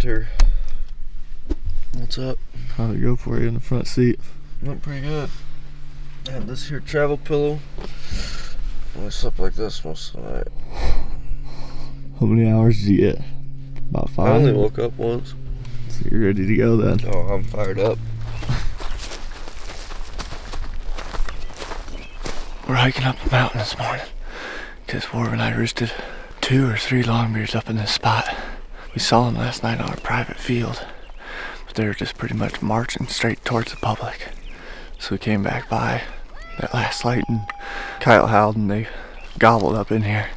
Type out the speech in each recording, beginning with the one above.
Hunter. What's up? How'd it go for you in the front seat? Went pretty good. I had this here travel pillow. I slept like this most of the night. How many hours did you get? About five? I only woke up once. So you're ready to go then? Oh, I'm fired up. We're hiking up the mountain this morning because Warren and I roosted two or three longbeards up in this spot. We saw them last night on a private field, but they were just pretty much marching straight towards the public. So we came back by that last light and Kyle howled and they gobbled up in here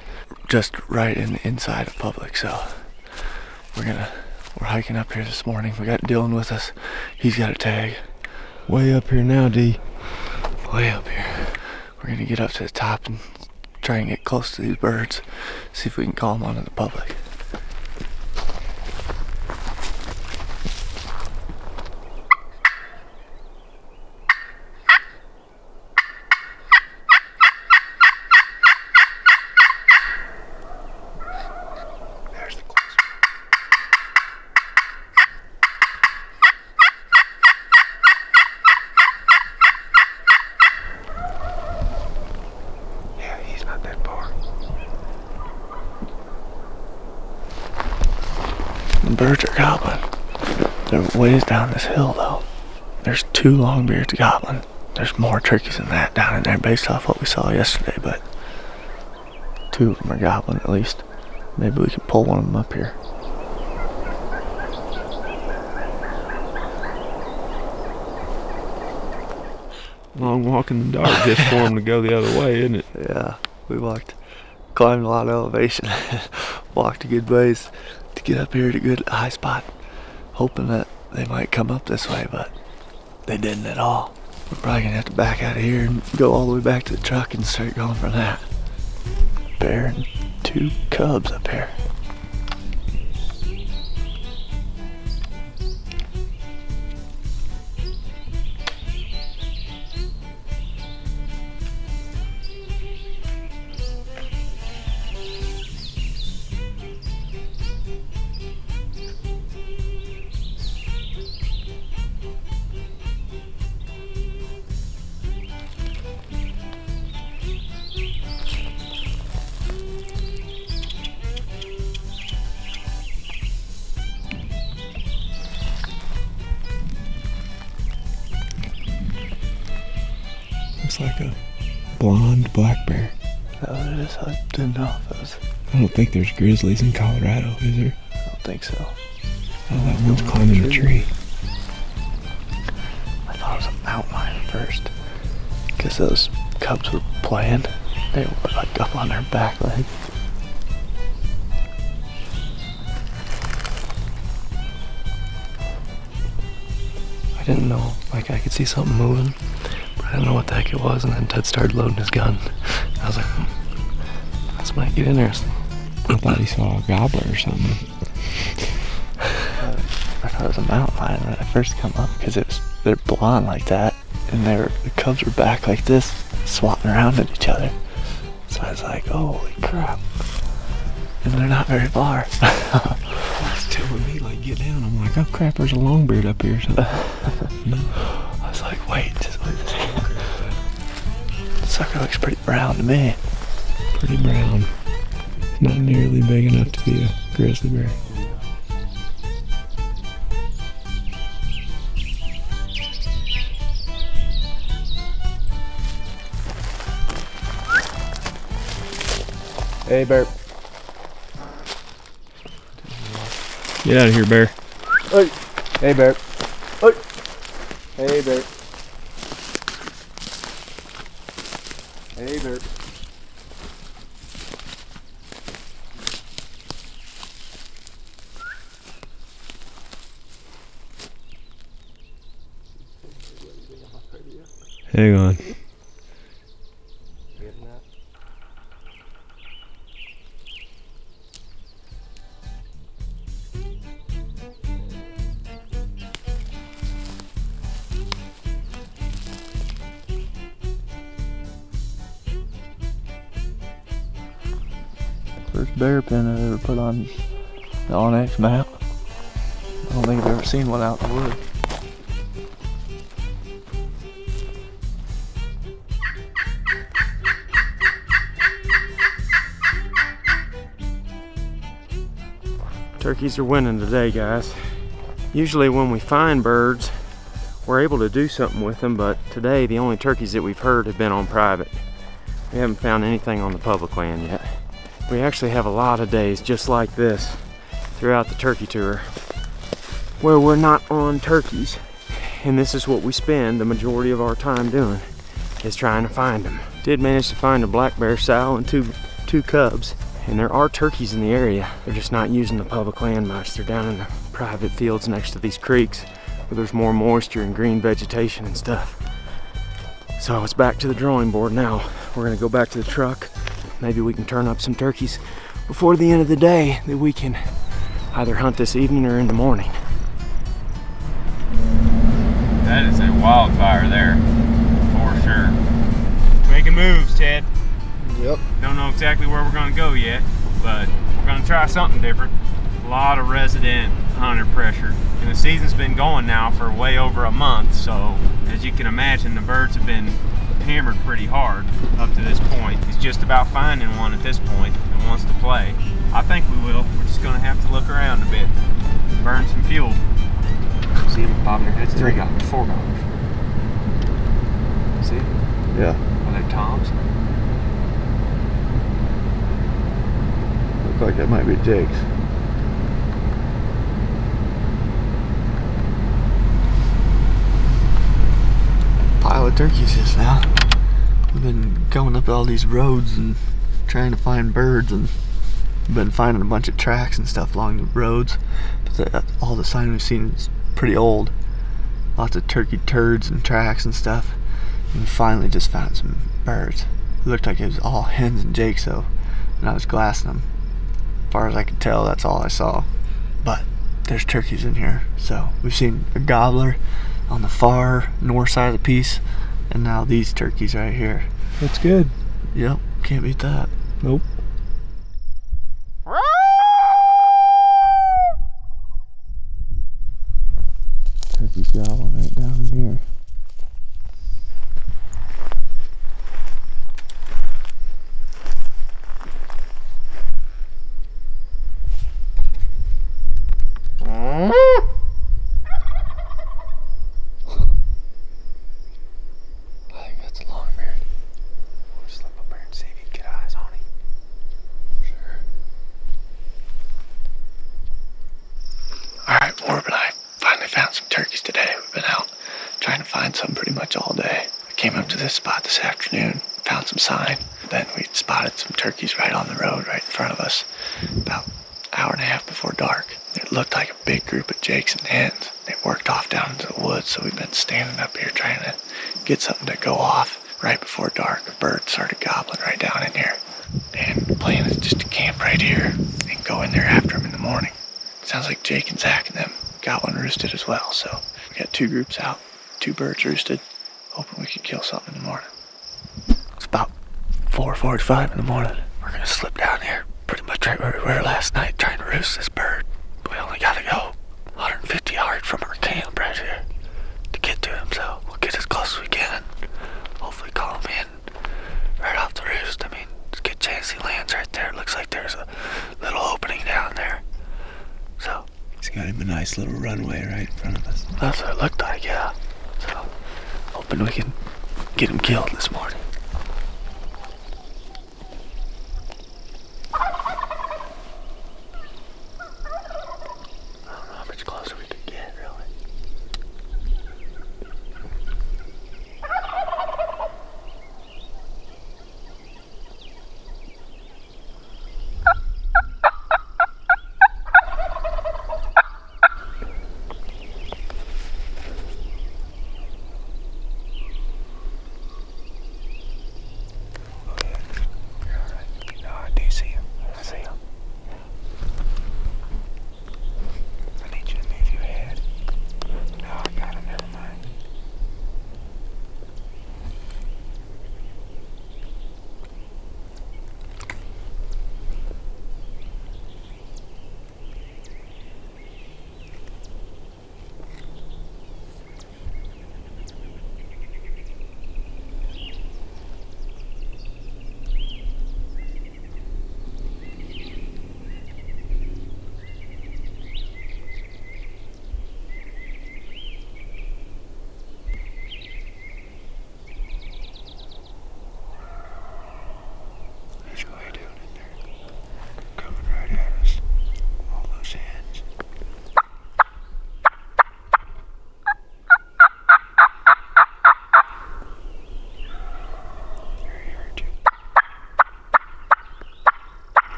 just right in the inside of public. So we're gonna we're hiking up here this morning. We got Dylan with us. He's got a tag. Way up here now, D. Way up here. We're gonna get up to the top and try and get close to these birds. See if we can call them onto the public. Birds are gobbling. They're ways down this hill though. There's two longbeards gobbling. There's more turkeys than that down in there based off what we saw yesterday, but two of them are gobbling at least. Maybe we can pull one of them up here. Long walk in the dark just for him to go the other way, isn't it? Yeah, we walked, climbed a lot of elevation, walked a good ways to get up here to a good high spot, hoping that they might come up this way, but they didn't at all. We're probably gonna have to back out of here and go all the way back to the truck and start going from that. Bear and two cubs up here. Blonde black bear. That it is? I didn't know if was. I don't think there's grizzlies in Colorado, is there? I don't think so. Oh, that one's climbing a tree. I thought it was a mountain lion at first. Because those cubs were playing. They were like up on their back legs. I didn't know, like I could see something moving, but I didn't know what the heck it was. And then Ted started loading his gun. I was like, hmm, this might get interesting. I thought he saw a gobbler or something. I thought it was a mountain lion when I first come up because it was they're blonde like that, and they were the cubs were back like this, swatting around at each other. So I was like, holy crap! And they're not very far. He's telling me, like, get down. I'm like, oh crap, there's a longbeard up here or something. no. I was like, wait, just wait a second. Sucker looks pretty brown to me. Pretty brown. Not nearly big enough to be a grizzly bear. Hey, Bert. Get out of here, bear. Hey, bear. Hey. Hey, Bert. Bear pin I've ever put on the onX map. I don't think I've ever seen one out in the woods. Turkeys are winning today, guys. Usually when we find birds, we're able to do something with them, but today the only turkeys that we've heard have been on private. We haven't found anything on the public land yet. We actually have a lot of days just like this throughout the turkey tour where we're not on turkeys. And this is what we spend the majority of our time doing, is trying to find them. Did manage to find a black bear sow and two, two cubs. And there are turkeys in the area. They're just not using the public land much. They're down in the private fields next to these creeks where there's more moisture and green vegetation and stuff. So it's back to the drawing board now. We're gonna go back to the truck. Maybe we can turn up some turkeys before the end of the day that we can either hunt this evening or in the morning. That is a wildfire there, for sure. Making moves, Ted. Yep. Don't know exactly where we're gonna go yet, but we're gonna try something different. A lot of resident hunter pressure. And the season's been going now for way over a month, so as you can imagine, the birds have been hammered pretty hard up to this point. He's just about finding one at this point and wants to play. I think we will. We're just gonna have to look around a bit, burn some fuel. See them bobbing their heads? Three gobblers, four gobblers. See? Yeah. Are they toms? Look like that might be Jake's. Pile of turkeys just now. We've been going up all these roads and trying to find birds and been finding a bunch of tracks and stuff along the roads. But the, all the sign we've seen is pretty old. Lots of turkey turds and tracks and stuff. And finally just found some birds. It looked like it was all hens and jakes though. And I was glassing them. As far as I could tell, that's all I saw. But there's turkeys in here. So we've seen a gobbler on the far north side of the piece. And now these turkeys right here. That's good. Yep, can't beat that. Nope. Turkey's got one right down in here. I think that's a longbeard. We'll just look up there and see if you can get eyes on him. Sure. Alright, Warb and I finally found some turkeys today. We've been out trying to find some pretty much all day. I came up to this spot this afternoon, found some sign. Then we spotted some turkeys right on the road right in front of us about hour and a half before dark. It looked like a big group of jakes and hens. They worked off down into the woods, so we've been standing up here trying to get something to go off right before dark. A bird started gobbling right down in here. And the plan is just to camp right here and go in there after them in the morning. Sounds like Jake and Zach and them got one roosted as well. So we got two groups out, two birds roosted. Hoping we could kill something in the morning. It's about 4:45 in the morning. We're gonna slip down here, pretty much right where we were last night, trying to roost this bird. We only gotta go 150 yards from our camp right here to get to him. So we'll get as close as we can. Hopefully, call him in right off the roost. I mean, it's a good chance he lands right there. It looks like there's a little opening down there. So He's got him a nice little runway right in front of us. that's what it looked like, yeah. Hoping we can get him killed this morning.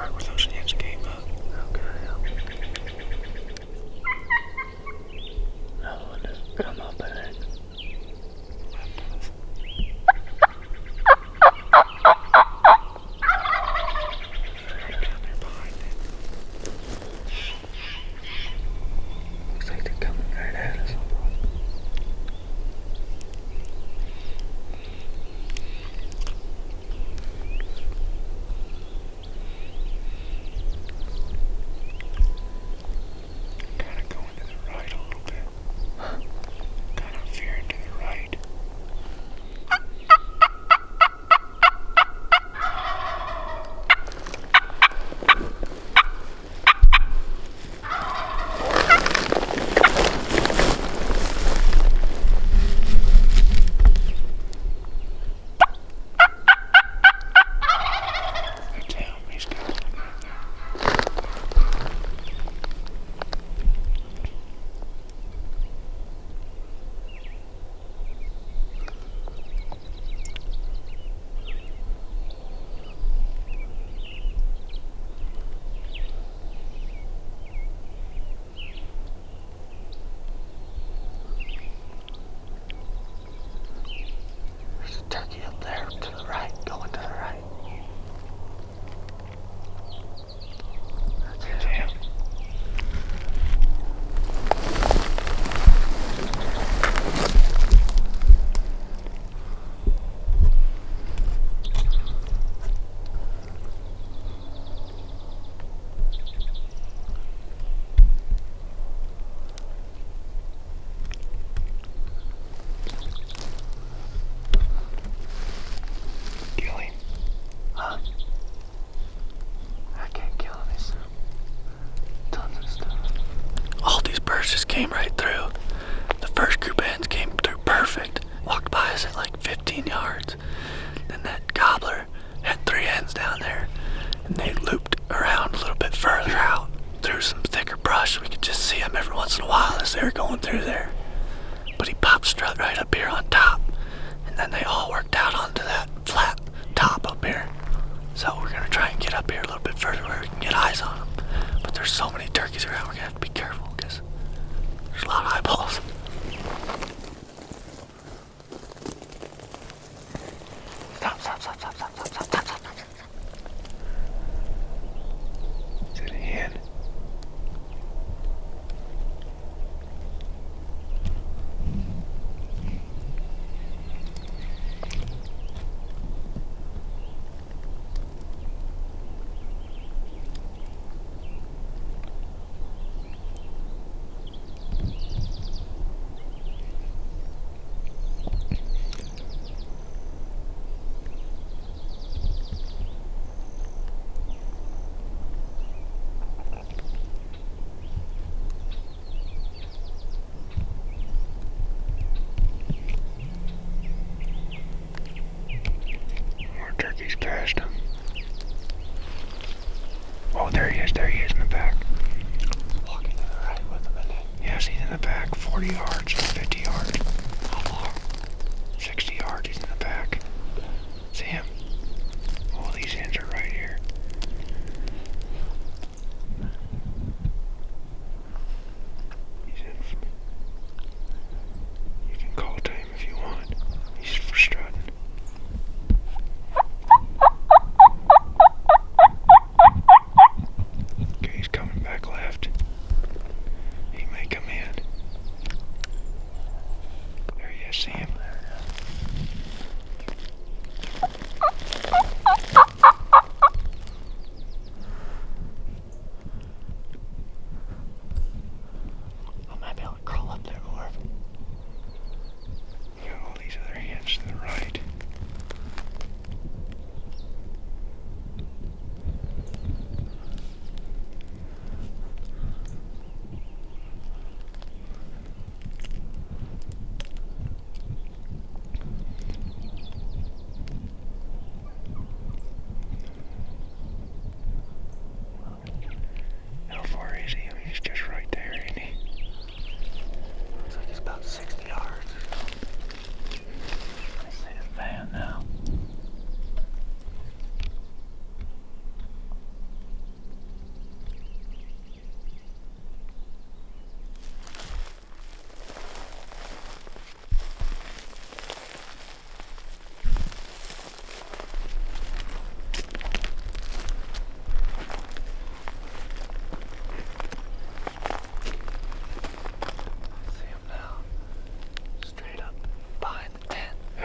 I was turkey up there to the right, going to the right. That's him. Kill him. Huh? I can't kill him. He's tons of stuff. All these birds just came right through. The first group of hens came through perfect. Walked by us at like 15 yards. Then that gobbler had three hens down there. And they looped around a little bit further out through some thicker brush. We could just see them every once in a while as they were going through there.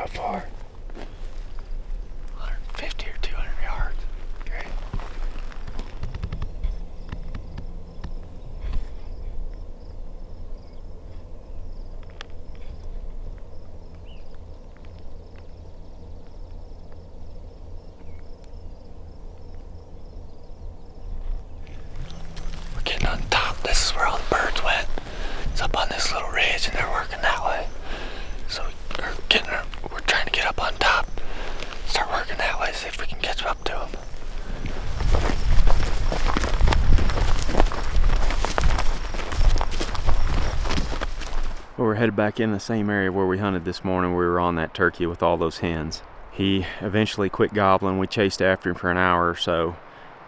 Far? 150 or 200 yards. Great. We're getting on top. This is where all the birds went. It's up on this little ridge, and they're working that way. So we're getting, we're trying to get up on top, start working that way, see if we can catch up to them. Well, we're headed back in the same area where we hunted this morning. We were on that turkey with all those hens. He eventually quit gobbling. We chased after him for an hour or so,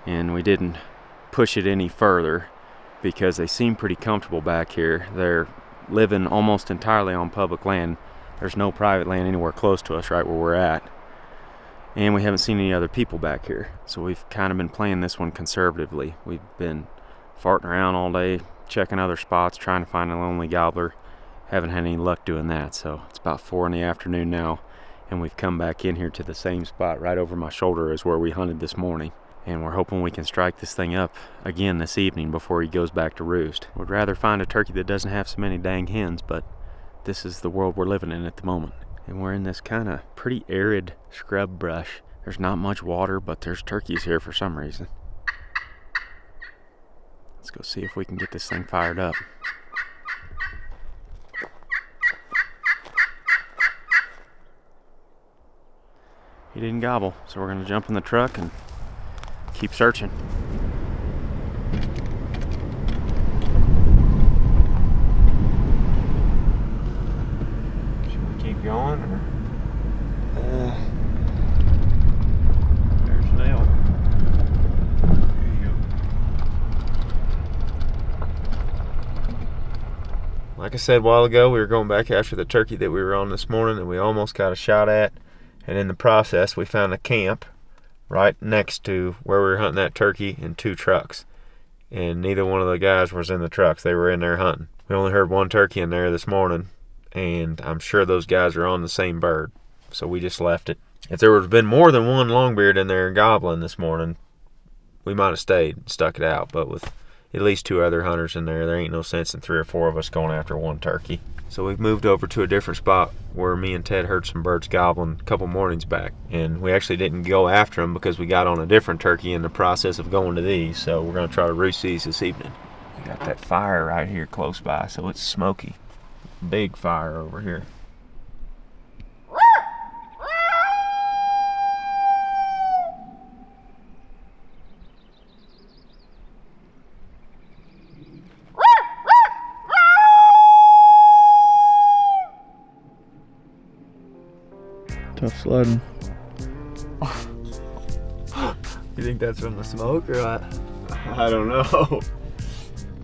and we didn't push it any further because they seem pretty comfortable back here. They're living almost entirely on public land. There's no private land anywhere close to us right where we're at. And we haven't seen any other people back here. So we've kind of been playing this one conservatively. We've been farting around all day, checking other spots, trying to find a lonely gobbler. Haven't had any luck doing that. So it's about four in the afternoon now. And we've come back in here to the same spot right over my shoulder as where we hunted this morning and we're hoping we can strike this thing up again this evening before he goes back to roost. Would rather find a turkey that doesn't have so many dang hens, but this is the world we're living in at the moment. And we're in this kind of pretty arid scrub brush. There's not much water, but there's turkeys here for some reason. Let's go see if we can get this thing fired up. He didn't gobble, so we're gonna jump in the truck and keep searching. Should we keep going or? Uh, There's Neil. There you go. like I said a while ago, we were going back after the turkey that we were on this morning, and we almost got a shot at. And in the process, we found a camp right next to where we were hunting that turkey in two trucks. And neither one of the guys was in the trucks. They were in there hunting. We only heard one turkey in there this morning, and I'm sure those guys are on the same bird. So we just left it. If there was been more than one longbeard in there gobbling this morning, we might have stayed and stuck it out. But with at least two other hunters in there, there ain't no sense in three or four of us going after one turkey. So we've moved over to a different spot where me and Ted heard some birds gobbling a couple mornings back. And we actually didn't go after them because we got on a different turkey in the process of going to these. So we're going to try to roost these this evening. We got that fire right here close by, so it's smoky. Big fire over here. Tough sledding. You think that's from the smoke or what? I don't know.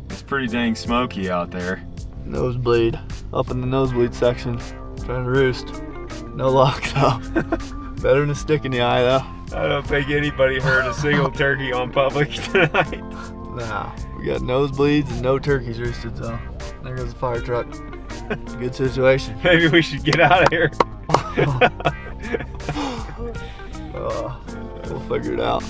It's pretty dang smoky out there. Nosebleed. Up in the nosebleed section. Trying to roost. No luck though. Better than a stick in the eye though. I don't think anybody heard a single turkey on public tonight. Nah. We got nosebleeds and no turkeys roosted so. There goes the fire truck. Good situation. Maybe we should get out of here. Uh, we'll figure it out.